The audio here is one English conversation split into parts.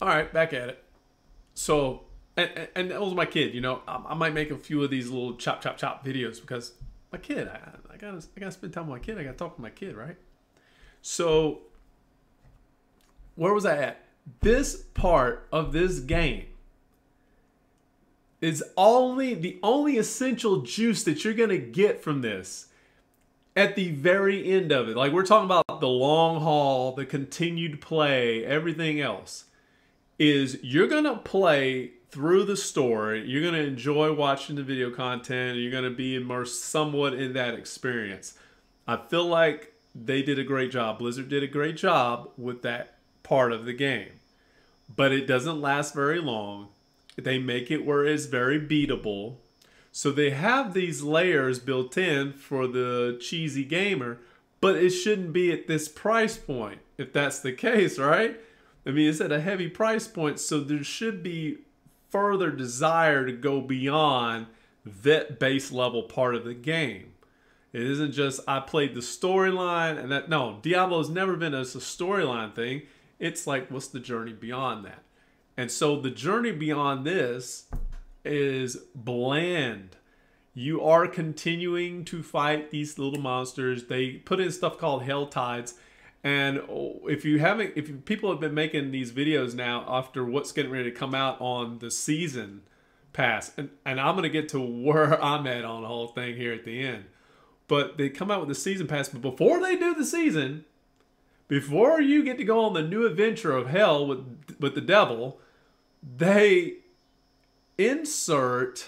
all right, back at it. So, and, and- that was my kid. You know, I, I might make a few of these little chop, chop, chop videos because my kid. I, I gotta, I gotta spend time with my kid. I gotta talk with my kid, right? So, where was I at? This part of this game is only the only essential juice that you're gonna get from this at the very end of it. Like we're talking about the long haul, the continued play, everything else is you're to play through the story. You're to enjoy watching the video content. You're to be immersed somewhat in that experience. I feel like they did a great job. Blizzard did a great job with that part of the game. But it doesn't last very long. They make it where it's very beatable. So they have these layers built in for the cheesy gamer, but it shouldn't be at this price point if that's the case, right? I mean, it's at a heavy price point, so there should be further desire to go beyond that base level part of the game. It isn't just I played the storyline and that no, Diablo's never been as a storyline thing. It's like what's the journey beyond that? And so the journey beyond this is bland. You are continuing to fight these little monsters. They put in stuff called Helltides. And if you haven't, if people have been making these videos now after what's getting ready to come out on the season pass, and, and I'm going to get to where I'm at on the whole thing here at the end. But they come out with the season pass, but before they do the season, before you get to go on the new adventure of hell with with the devil, they insert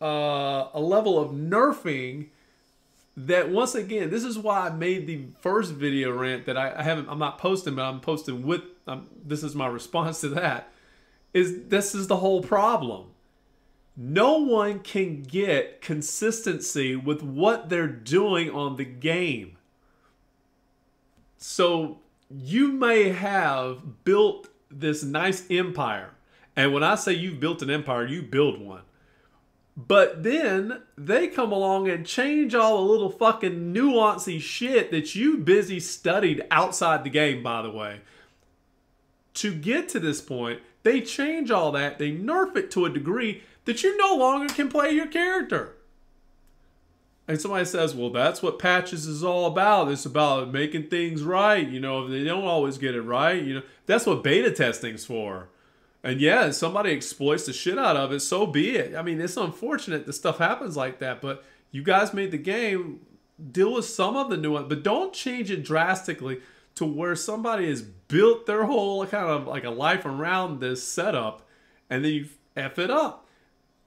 uh, a level of nerfing that once again this is why i made the first video rant that i, I haven't i'm not posting but i'm posting with this is my response to that is this is the whole problem. No one can get consistency with what they're doing on the game. So you may have built this nice empire and when i say you've built an empire you build one but then they come along and change all the little fucking nuancy shit that you busy studied outside the game, by the way. To get to this point, they change all that, they nerf it to a degree that you no longer can play your character. And somebody says, well, that's what patches is all about. It's about making things right. You know, if they don't always get it right, you know, that's what beta testing's for. And yeah, somebody exploits the shit out of it, so be it. I mean, it's unfortunate that stuff happens like that, but you guys made the game deal with some of the nuance, but don't change it drastically to where somebody has built their whole kind of like a life around this setup and then you F it up.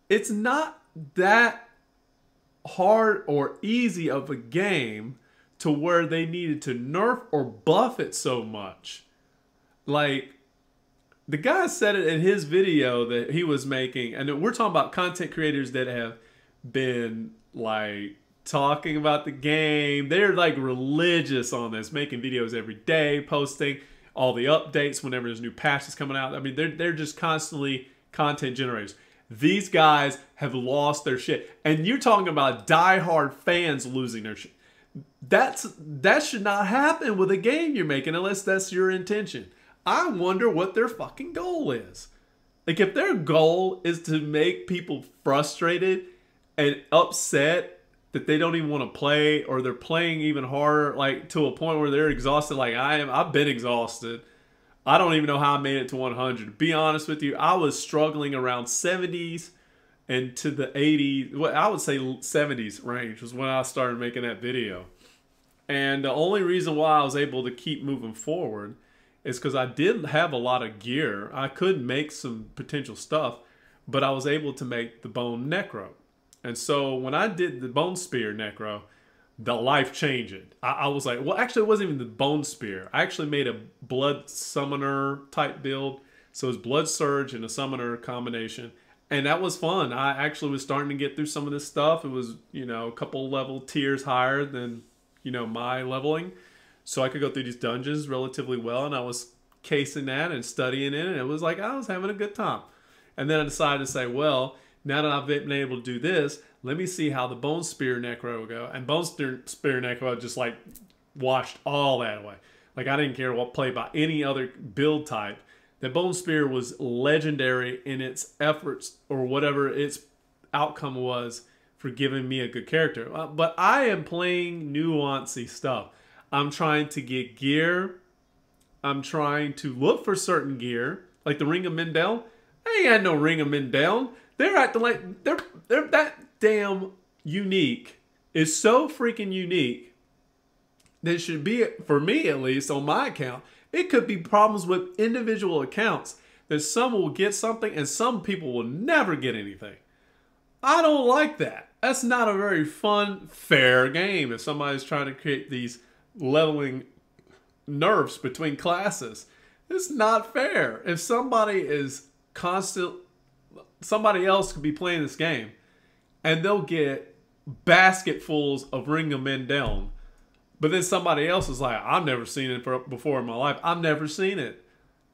It's not that hard or easy of a game to where they needed to nerf or buff it so much. Like, the guy said it in his video that he was making, and we're talking about content creators that have been like talking about the game. They're like religious on this, making videos every day, posting all the updates whenever there's new patches coming out. I mean, they're they're just constantly content generators. These guys have lost their shit, and you're talking about diehard fans losing their shit. That's that should not happen with a game you're making unless that's your intention. I wonder what their fucking goal is. Like if their goal is to make people frustrated and upset that they don't even want to play or they're playing even harder like to a point where they're exhausted like I am I've been exhausted. I don't even know how I made it to 100. To be honest with you, I was struggling around 70s and to the 80s, well, I would say 70s range was when I started making that video. And the only reason why I was able to keep moving forward is because I did have a lot of gear. I could make some potential stuff, but I was able to make the bone necro. And so when I did the bone spear necro, the life changed. I, I was like, well, actually, it wasn't even the bone spear. I actually made a blood summoner type build. So it's blood surge and a summoner combination. And that was fun. I actually was starting to get through some of this stuff. It was, you know, a couple level tiers higher than, you know, my leveling so I could go through these dungeons relatively well, and I was casing that and studying it, and it was like I was having a good time. And then I decided to say, well, now that I've been able to do this, let me see how the Bone Spear Necro will go. And Bone Spear, Spear Necro just like washed all that away. Like I didn't care what play by any other build type. that Bone Spear was legendary in its efforts or whatever its outcome was for giving me a good character. Uh, but I am playing nuancy stuff. I'm trying to get gear. I'm trying to look for certain gear, like the Ring of Mendeln. I ain't had no Ring of Mendeln. They're at the like they're they're that damn unique. It's so freaking unique. That should be for me at least on my account. It could be problems with individual accounts that some will get something and some people will never get anything. I don't like that. That's not a very fun, fair game if somebody's trying to create these leveling nerfs between classes. It's not fair. If somebody is constant, somebody else could be playing this game and they'll get basketfuls of Ring of down. but then somebody else is like, I've never seen it before in my life. I've never seen it.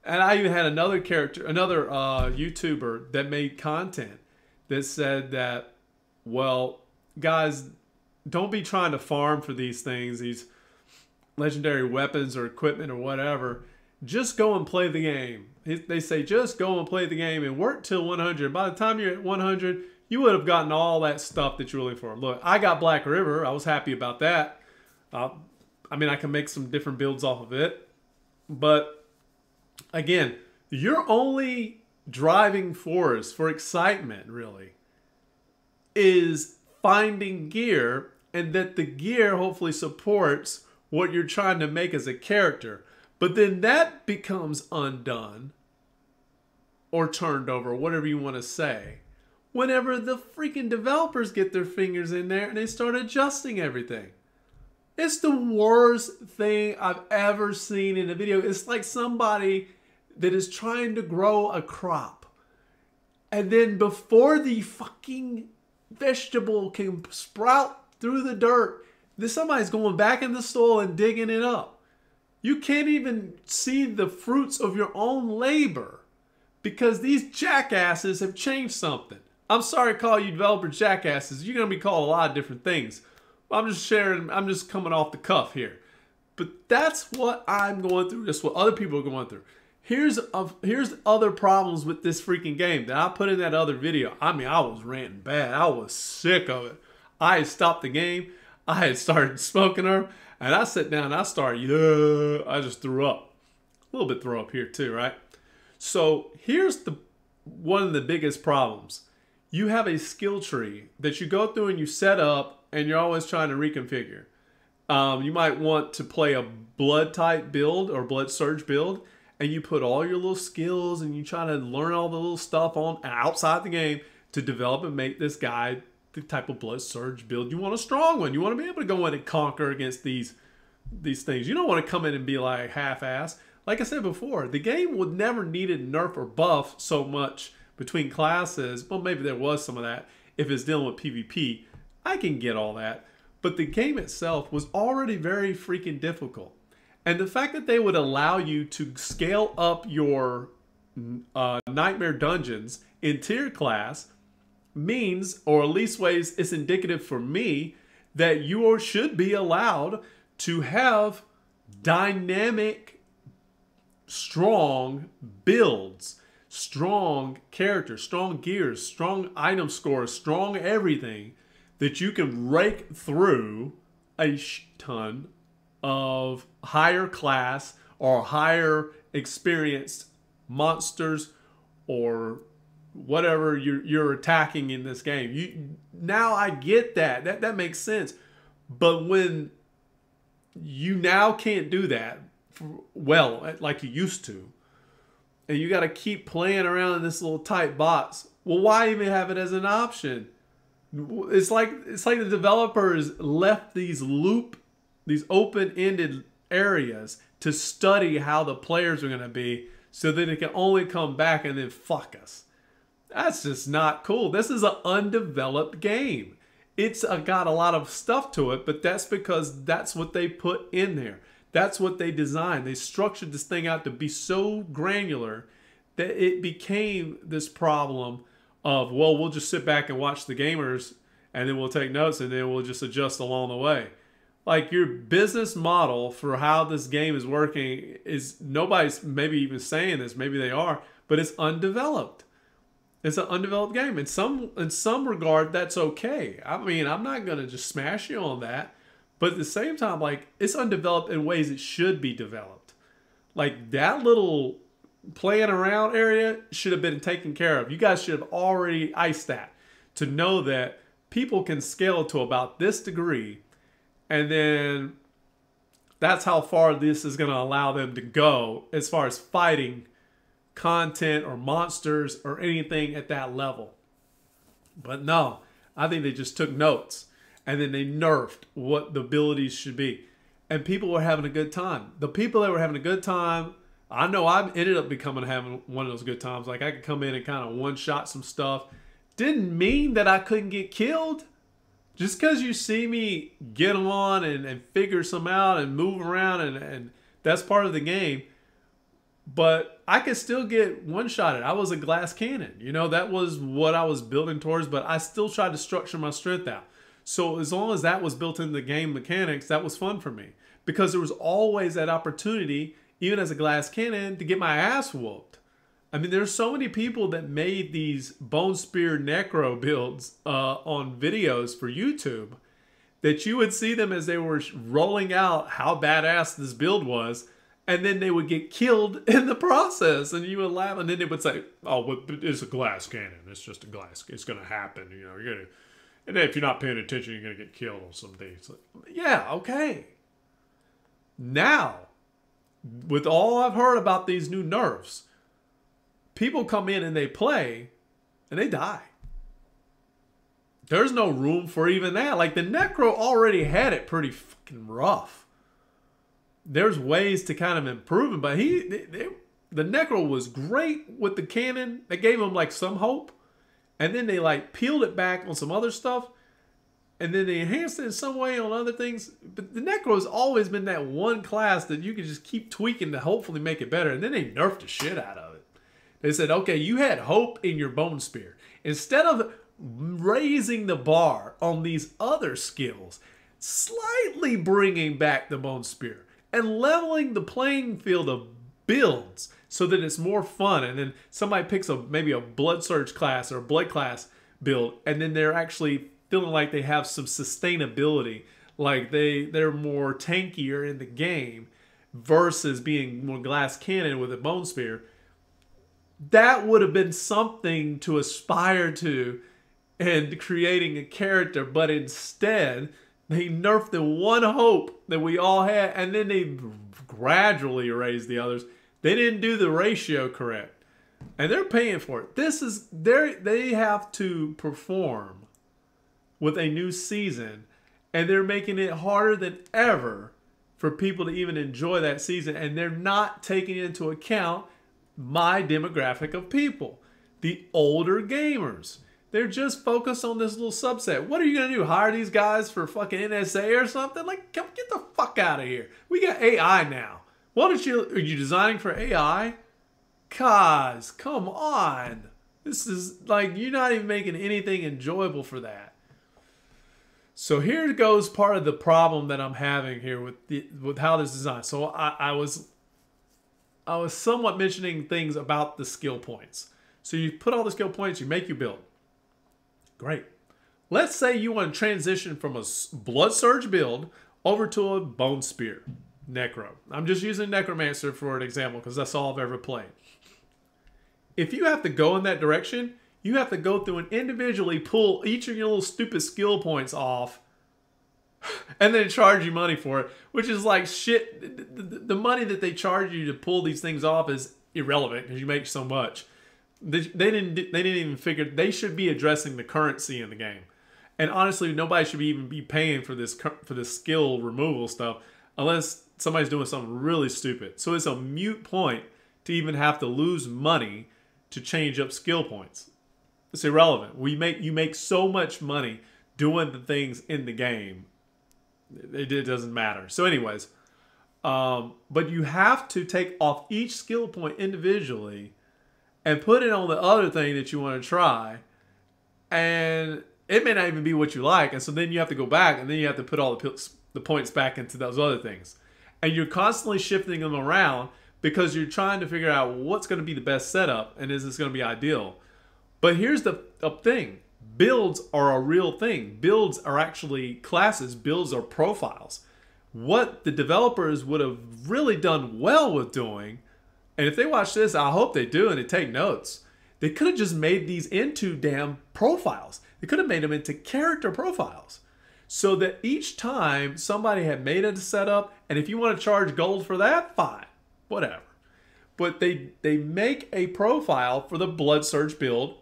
And I even had another character, another uh, YouTuber that made content that said that, well, guys, don't be trying to farm for these things, these legendary weapons or equipment or whatever. Just go and play the game. They say just go and play the game and work till 100. By the time you're at 100, you would have gotten all that stuff that you're looking for. Look, I got Black River. I was happy about that. Uh, I mean, I can make some different builds off of it. But again, you're only driving force for excitement, really, is finding gear and that the gear hopefully supports what you're trying to make as a character. But then that becomes undone or turned over, whatever you want to say, whenever the freaking developers get their fingers in there and they start adjusting everything. It's the worst thing I've ever seen in a video. It's like somebody that is trying to grow a crop. And then before the fucking vegetable can sprout through the dirt, then somebody's going back in the soil and digging it up. You can't even see the fruits of your own labor because these jackasses have changed something. I'm sorry to call you developer jackasses. You're going to be called a lot of different things. I'm just sharing, I'm just coming off the cuff here. But that's what I'm going through. That's what other people are going through. Here's a, here's other problems with this freaking game that I put in that other video. I mean, I was ranting bad. I was sick of it. I stopped the game. I had started smoking her, and I sat down and I started, yeah, I just threw up. A little bit throw up here too, right? So here's the one of the biggest problems. You have a skill tree that you go through and you set up, and you're always trying to reconfigure. Um, you might want to play a blood type build or blood surge build and you put all your little skills and you try to learn all the little stuff on outside the game to develop and make this guy the type of blood surge build. You want a strong one. You want to be able to go in and conquer against these these things. You don't want to come in and be like half-ass like i said before the game would never needed nerf or buff so much between classes. Well maybe there was some of that if it's dealing with pvp i can get all that. But the game itself was already very freaking difficult. And the fact that they would allow you to scale up your uh, Nightmare Dungeons in tier class means, or at least ways it's indicative for me, that you or should be allowed to have dynamic, strong builds, strong characters, strong gears, strong item scores, strong everything that you can rake through a ton of higher class or higher experienced monsters or whatever you're, you're attacking in this game. You now I get that. That that makes sense. But when you now can't do that well like you used to, and you got to keep playing around in this little tight box. Well, why even have it as an option? It's like it's like the developers left these loop these open-ended areas to study how the players are going to be so that they can only come back and then fuck us. That's just not cool. This is an undeveloped game. It's uh, got a lot of stuff to it, but that's because that's what they put in there. That's what they designed. They structured this thing out to be so granular that it became this problem of, well, we'll just sit back and watch the gamers and then we'll take notes and then we'll just adjust along the way. like your business model for how this game is working is nobody's maybe even saying this, maybe they are, but it's undeveloped. It's an undeveloped game. In some in some regard, that's okay. I mean, I'm not gonna just smash you on that, but at the same time, like it's undeveloped in ways it should be developed. Like that little playing around area should have been taken care of. You guys should have already iced that to know that people can scale to about this degree, and then that's how far this is to allow them to go as far as fighting content or monsters or anything at that level. But no, I think they just took notes and then they nerfed what the abilities should be. And people were having a good time. The people that were having a good time, I know I ended up becoming having one of those good times. Like I could come in and kind of one shot some stuff. Didn't mean that I couldn't get killed. Just because you see me get on and, and figure some out and move around and, and that's part of the game but I could still get one shot at. I was a glass cannon. You know, that was what I was building towards, but I still tried to structure my strength out. So as long as that was built into the game mechanics, that was fun for me. Because there was always that opportunity, even as a glass cannon, to get my ass whooped. I mean, there's so many people that made these Bone Spear Necro builds uh, on videos for YouTube that you would see them as they were rolling out how badass this build was and then they would get killed in the process and you would laugh and then they would say oh it's a glass cannon. It's just a glass it's going to happen you know you're to and if you're not paying attention you're to get killed on some days. Like, yeah okay. Now with all i've heard about these new nerfs people come in and they play and they die. There's no room for even that. Like the necro already had it pretty fucking rough there's ways to kind of improve him, but he they, they, the Necro was great with the cannon. They gave him like some hope, and then they like peeled it back on some other stuff, and then they enhanced it in some way on other things. But the Necro has always been that one class that you can just keep tweaking to hopefully make it better. And then they nerfed the shit out of it. They said, okay, you had hope in your bone spear. Instead of raising the bar on these other skills, slightly bringing back the bone spear and leveling the playing field of builds so that it's more fun. And then somebody picks a maybe a blood surge class or a blood class build, and then they're actually feeling like they have some sustainability, like they they're more tankier in the game versus being more glass cannon with a bone spear. That would have been something to aspire to and creating a character, but instead they nerfed the one hope that we all had, and then they gradually erased the others. They didn't do the ratio correct, and they're paying for it. This is they they have to perform with a new season, and they're making it harder than ever for people to even enjoy that season, and they're not taking into account my demographic of people, the older gamers. They're just focused on this little subset. What are you gonna do? Hire these guys for fucking NSA or something? Like, come get the fuck out of here. We got AI now. Why don't you? Are you designing for AI? Cause, come on. This is like you're not even making anything enjoyable for that. So here goes part of the problem that I'm having here with the, with how this is designed. So I, I was I was somewhat mentioning things about the skill points. So you put all the skill points, you make your build. Great. Let's say you want to transition from a blood surge build over to a bone spear necro. I'm just using necromancer for an example because that's all I've ever played. If you have to go in that direction, you have to go through and individually pull each of your little stupid skill points off and then charge you money for it, which is like shit. The money that they charge you to pull these things off is irrelevant because you make so much. They, didn't. They didn't even figure. They should be addressing the currency in the game. And honestly, nobody should be even be paying for this for this skill removal stuff unless somebody's doing something really stupid. So it's a mute point to even have to lose money to change up skill points. It's irrelevant. We make you make so much money doing the things in the game. It, it doesn't matter. So, anyways, um, but you have to take off each skill point individually and put it on the other thing that you want to try. And it may not even be what you like. And so then you have to go back and then you have to put all the the points back into those other things. And you're constantly shifting them around because you're trying to figure out what's going to be the best setup and is this going to be ideal. But here's the thing builds are a real thing. Builds are actually classes, builds are profiles. What the developers would have really done well with doing, and if they watch this, I hope they do and they take notes. They could have just made these into damn profiles. They could have made them into character profiles. So that each time somebody had made a setup, and if you want to charge gold for that, fine, whatever. But they they make a profile for the Blood Surge build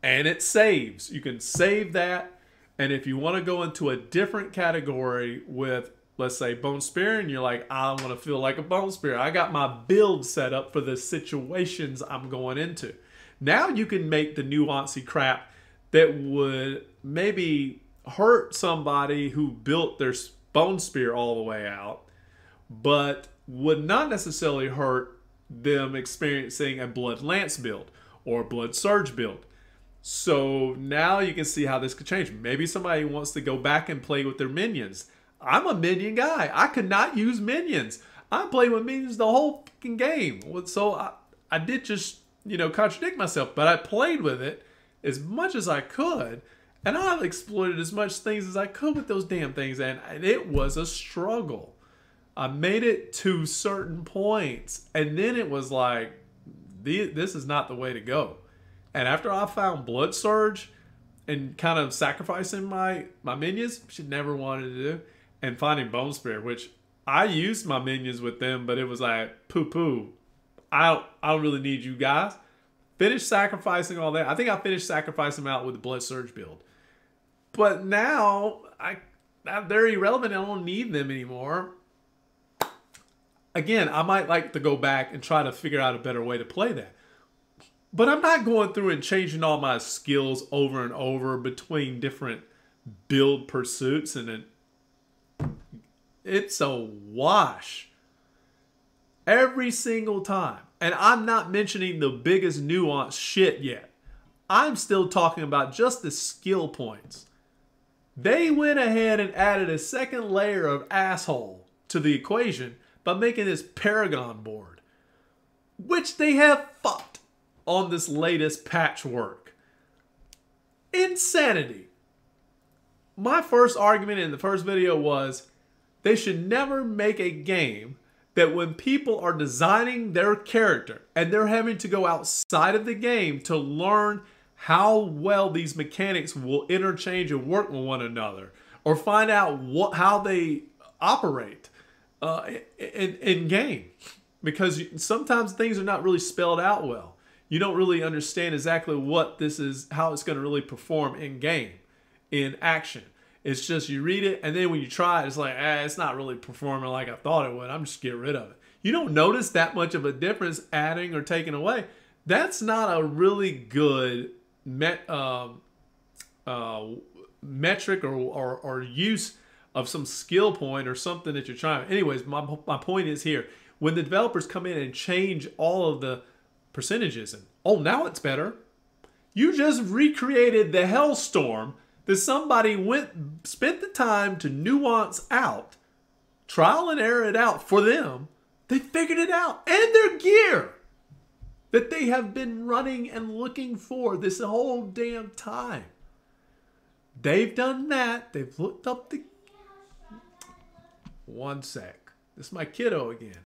and it saves. You can save that. And if you want to go into a different category with, let's say, Bone Spear, and you're like, I want to feel like a Bone Spear, I got my build set up for the situations I'm going into. Now you can make the nuancy crap that would maybe hurt somebody who built their Bone Spear all the way out, but would not necessarily hurt them experiencing a Blood Lance build or Blood Surge build so now you can see how this could change. Maybe somebody wants to go back and play with their minions. I'm a minion guy. I could not use minions. I played with minions the whole fucking game. So I, I did just, you know, contradict myself, but I played with it as much as I could. And I've exploited as much things as I could with those damn things. And it was a struggle. I made it to certain points. And then it was like, this is not the way to go. And after I found Blood Surge and kind of sacrificing my, my minions, which I never wanted to do, and finding Bone Spear, which I used my minions with them, but it was like poo poo. I don't, I don't really need you guys. Finish sacrificing all that. I think I finished sacrificing them out with the Blood Surge build. But now I they're irrelevant. I don't need them anymore. Again, I might like to go back and try to figure out a better way to play that. But I'm not going through and changing all my skills over and over between different build pursuits and it's a wash every single time. And I'm not mentioning the biggest nuance shit yet. I'm still talking about just the skill points. They went ahead and added a second layer of asshole to the equation by making this Paragon board, which they have fucked on this latest patchwork. Insanity. My first argument in the first video was they should never make a game that when people are designing their character and they're having to go outside of the game to learn how well these mechanics will interchange and work with one another or find out what how they operate uh, in, in game because sometimes things are not really spelled out well you don't really understand exactly what this is, how it's going to really perform in game, in action. It's just you read it, and then when you try it, it's like, eh, it's not really performing like I thought it would. I'm just get rid of it. You don't notice that much of a difference adding or taking away. That's not a really good met, um, uh, metric or, or, or use of some skill point or something that you're trying. Anyways, my, my point is here when the developers come in and change all of the percentages and oh now it's better you just recreated the hellstorm that somebody went spent the time to nuance out trial and error it out for them. They figured it out. And their gear that they have been running and looking for this whole damn time. They've done that. They've looked up the one sec. This is my kiddo again